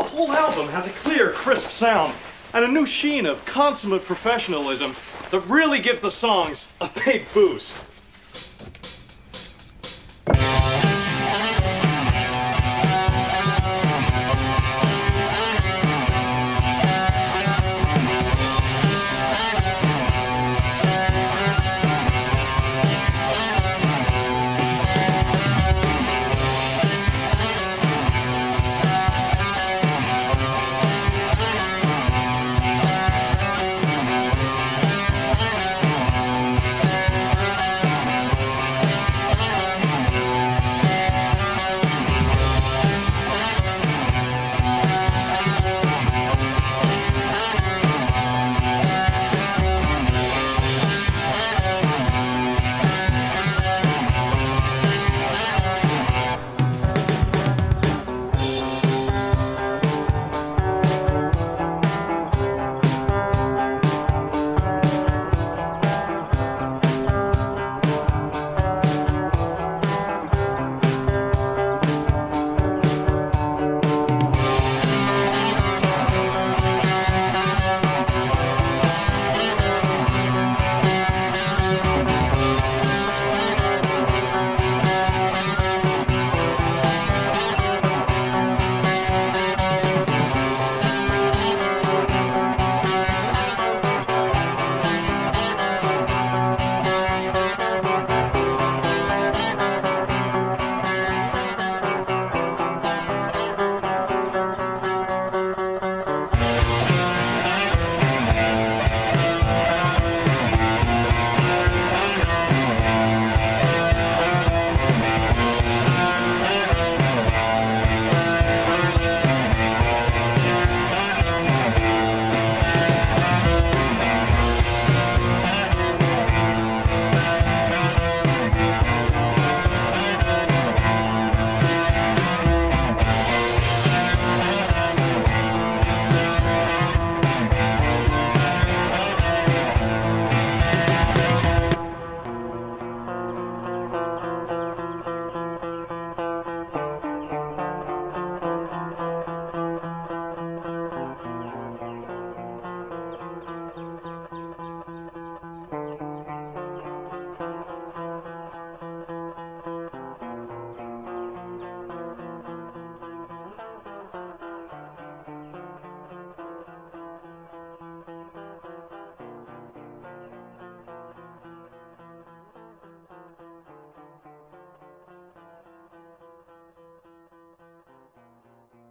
The whole album has a clear, crisp sound and a new sheen of consummate professionalism that really gives the songs a big boost.